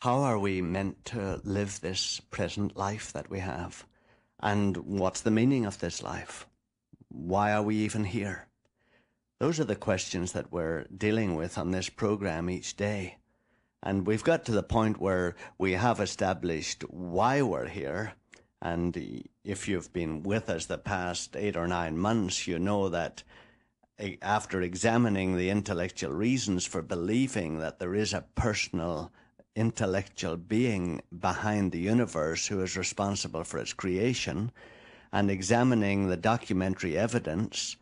How are we meant to live this present life that we have? And what's the meaning of this life? Why are we even here? Those are the questions that we're dealing with on this program each day. And we've got to the point where we have established why we're here. And if you've been with us the past eight or nine months, you know that eh, after examining the intellectual reasons for believing that there is a personal intellectual being behind the universe who is responsible for its creation and examining the documentary evidence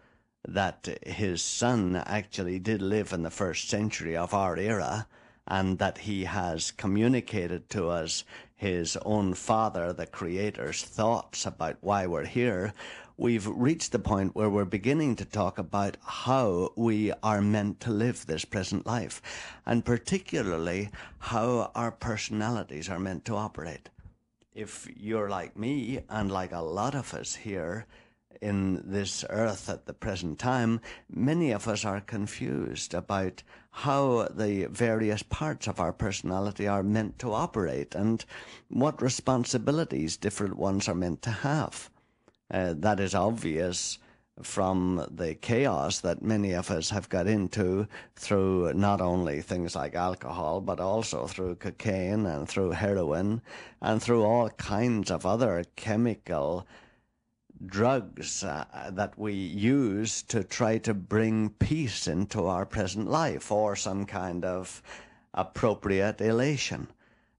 that his son actually did live in the first century of our era and that he has communicated to us his own father, the creator's thoughts about why we're here, we've reached the point where we're beginning to talk about how we are meant to live this present life, and particularly how our personalities are meant to operate. If you're like me, and like a lot of us here, in this earth at the present time, many of us are confused about how the various parts of our personality are meant to operate and what responsibilities different ones are meant to have. Uh, that is obvious from the chaos that many of us have got into through not only things like alcohol, but also through cocaine and through heroin and through all kinds of other chemical drugs uh, that we use to try to bring peace into our present life or some kind of appropriate elation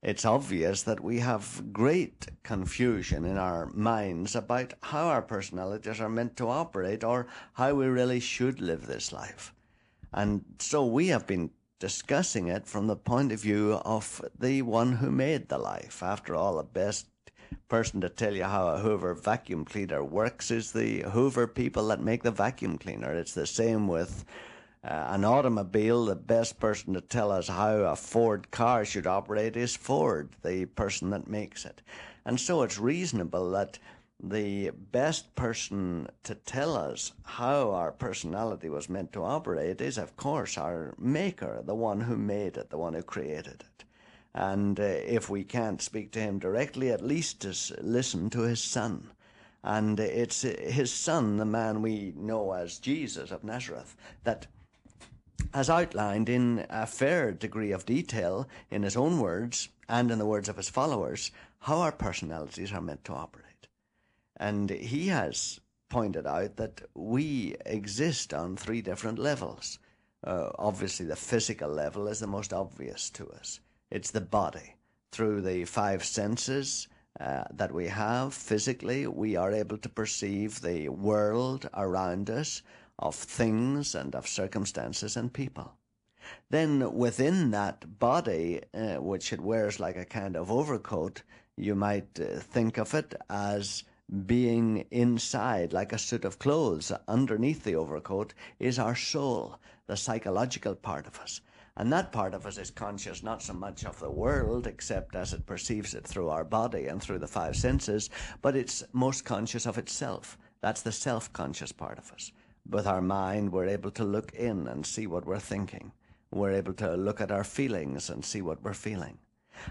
it's obvious that we have great confusion in our minds about how our personalities are meant to operate or how we really should live this life. And so we have been discussing it from the point of view of the one who made the life. After all, the best person to tell you how a Hoover vacuum cleaner works is the Hoover people that make the vacuum cleaner. It's the same with uh, an automobile, the best person to tell us how a Ford car should operate is Ford, the person that makes it. And so it's reasonable that the best person to tell us how our personality was meant to operate is, of course, our maker, the one who made it, the one who created it. And uh, if we can't speak to him directly, at least listen to his son. And it's his son, the man we know as Jesus of Nazareth, that has outlined in a fair degree of detail in his own words and in the words of his followers how our personalities are meant to operate. And he has pointed out that we exist on three different levels. Uh, obviously, the physical level is the most obvious to us. It's the body. Through the five senses uh, that we have physically, we are able to perceive the world around us of things and of circumstances and people. Then within that body, uh, which it wears like a kind of overcoat, you might uh, think of it as being inside like a suit of clothes. Underneath the overcoat is our soul, the psychological part of us. And that part of us is conscious not so much of the world, except as it perceives it through our body and through the five senses, but it's most conscious of itself. That's the self conscious part of us with our mind, we're able to look in and see what we're thinking. We're able to look at our feelings and see what we're feeling.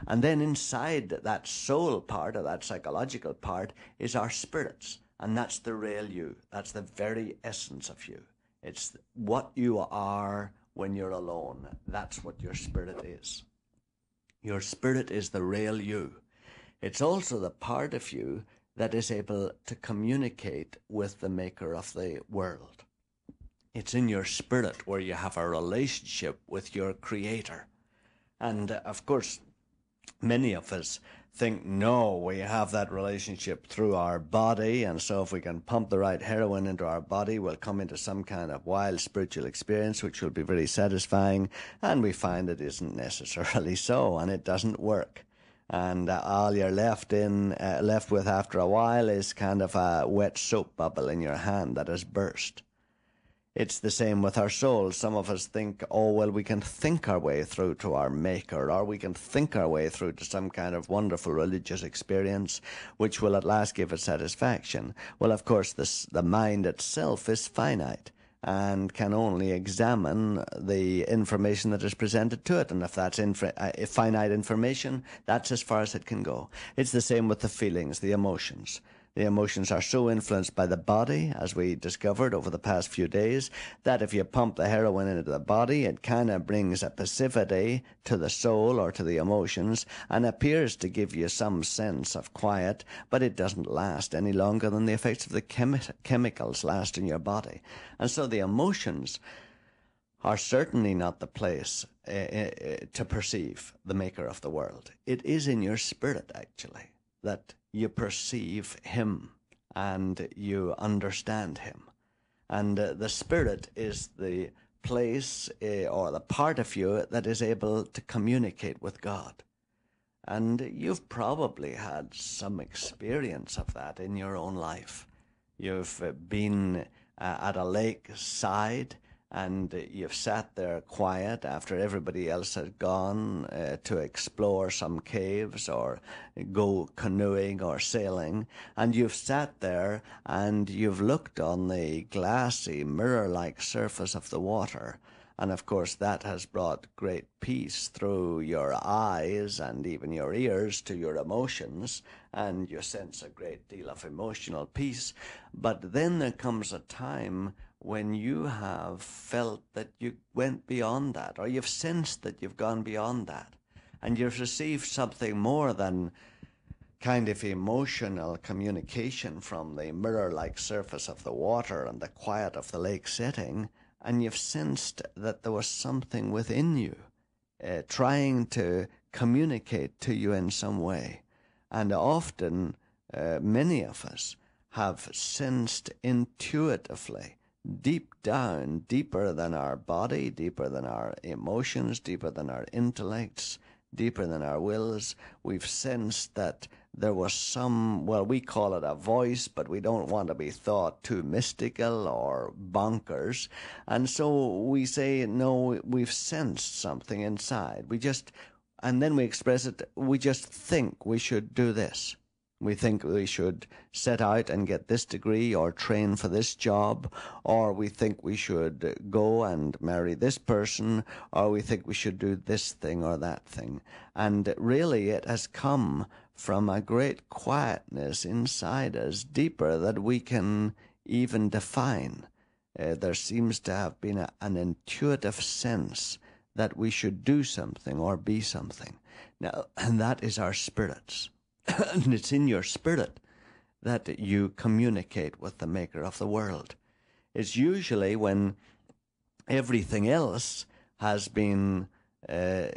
And then inside that soul part or that psychological part is our spirits. And that's the real you. That's the very essence of you. It's what you are when you're alone. That's what your spirit is. Your spirit is the real you. It's also the part of you that is able to communicate with the maker of the world. It's in your spirit where you have a relationship with your creator. And uh, of course, many of us think, no, we have that relationship through our body. And so if we can pump the right heroin into our body, we'll come into some kind of wild spiritual experience, which will be very satisfying. And we find it isn't necessarily so, and it doesn't work and uh, all you're left in uh, left with after a while is kind of a wet soap bubble in your hand that has burst. It's the same with our souls. Some of us think, oh, well, we can think our way through to our Maker, or we can think our way through to some kind of wonderful religious experience, which will at last give us satisfaction. Well, of course, this, the mind itself is finite. and can only examine the information that is presented to it. And if that's inf- uh, finite information, that's as far as it can go. It's the same with the feelings, the emotions. The emotions are so influenced by the body, as we discovered over the past few days, that if you pump the heroin into the body, it kind of brings a passivity to the soul or to the emotions and appears to give you some sense of quiet, but it doesn't last any longer than the effects of the chemi- chemicals last in your body. And so the emotions are certainly not the place uh, uh, to perceive the maker of the world. It is in your spirit, actually, that you perceive Him and you understand Him. And uh, the Spirit is the place uh, or the part of you that is able to communicate with God. And you've probably had some experience of that in your own life. You've been uh, at a lake side and you've sat there quiet after everybody else has gone uh, to explore some caves or go canoeing or sailing, and you've sat there and you've looked on the glassy, mirror like surface of the water. And of course, that has brought great peace through your eyes and even your ears to your emotions, and you sense a great deal of emotional peace. But then there comes a time when you have felt that you went beyond that, or you've sensed that you've gone beyond that, and you've received something more than kind of emotional communication from the mirror like surface of the water and the quiet of the lake setting, and you've sensed that there was something within you uh, trying to communicate to you in some way. And often, uh, many of us have sensed intuitively deep down, deeper than our body, deeper than our emotions, deeper than our intellects, deeper than our wills, we've sensed that there was some, well, we call it a voice, but we don't want to be thought too mystical or bonkers. And so we say, no, we've sensed something inside. We just, and then we express it, we just think we should do this. We think we should set out and get this degree or train for this job, or we think we should go and marry this person, or we think we should do this thing or that thing. And really, it has come from a great quietness inside us, deeper than we can even define. Uh, there seems to have been a, an intuitive sense that we should do something or be something. Now, and that is our spirits. and it's in your spirit that you communicate with the maker of the world. It's usually when everything else has been uh,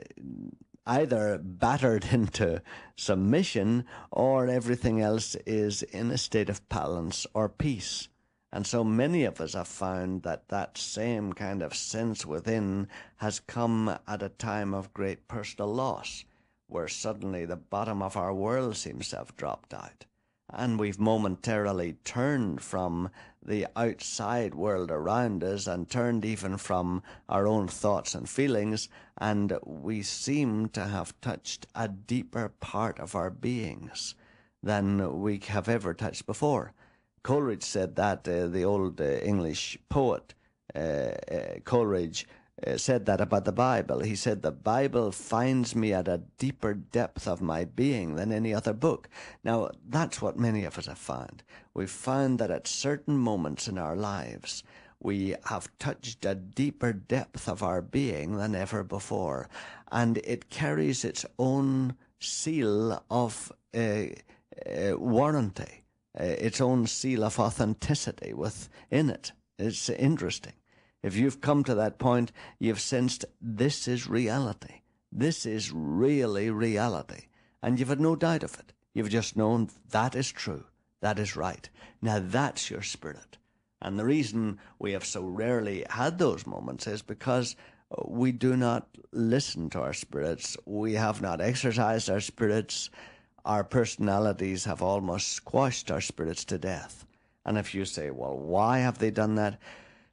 either battered into submission or everything else is in a state of balance or peace. And so many of us have found that that same kind of sense within has come at a time of great personal loss where suddenly the bottom of our world seems to have dropped out. And we've momentarily turned from the outside world around us and turned even from our own thoughts and feelings, and we seem to have touched a deeper part of our beings than we have ever touched before. Coleridge said that, uh, the old uh, English poet, uh, uh Coleridge, said that about the Bible. He said, The Bible finds me at a deeper depth of my being than any other book. Now, that's what many of us have found. We've found that at certain moments in our lives, we have touched a deeper depth of our being than ever before. And it carries its own seal of uh, uh, warranty, uh, its own seal of authenticity within it. It's interesting. If you've come to that point, you've sensed this is reality. This is really reality. And you've had no doubt of it. You've just known that is true. That is right. Now that's your spirit. And the reason we have so rarely had those moments is because uh, we do not listen to our spirits. We have not exercised our spirits. Our personalities have almost squashed our spirits to death. And if you say, well, why have they done that?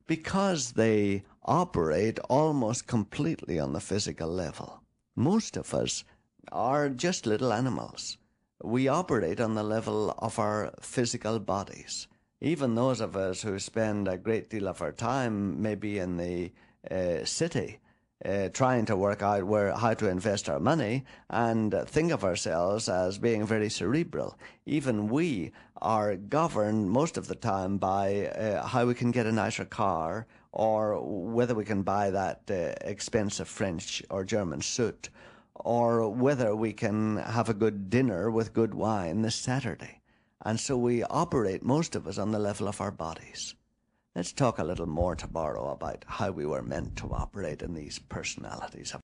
Because they operate almost completely on the physical level. Most of us are just little animals. We operate on the level of our physical bodies. Even those of us who spend a great deal of our time maybe in the uh, city, uh, trying to work out where how to invest our money and think of ourselves as being very cerebral. Even we are governed most of the time by uh, how we can get a nicer car or whether we can buy that uh, expensive French or German suit or whether we can have a good dinner with good wine this Saturday. And so we operate, most of us, on the level of our bodies. Let's talk a little more tomorrow about how we were meant to operate in these personalities of